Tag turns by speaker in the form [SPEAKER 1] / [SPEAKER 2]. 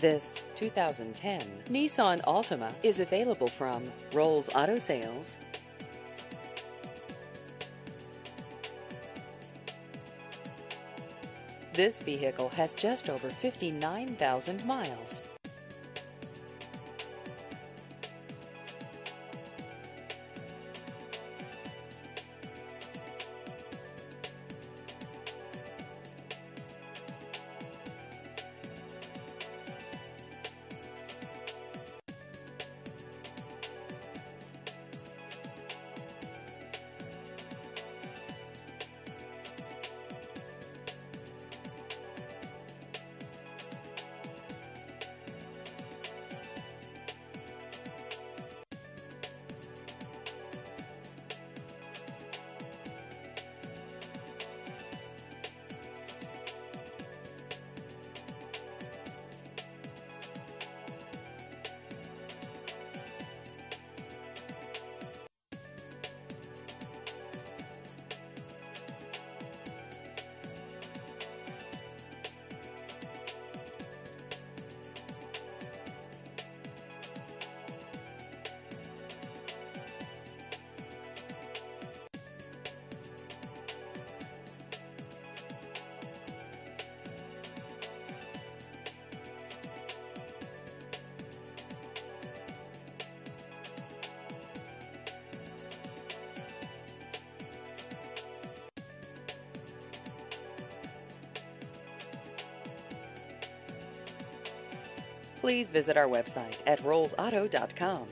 [SPEAKER 1] This 2010 Nissan Altima is available from Rolls Auto Sales. This vehicle has just over 59,000 miles. Please visit our website at rollsauto.com.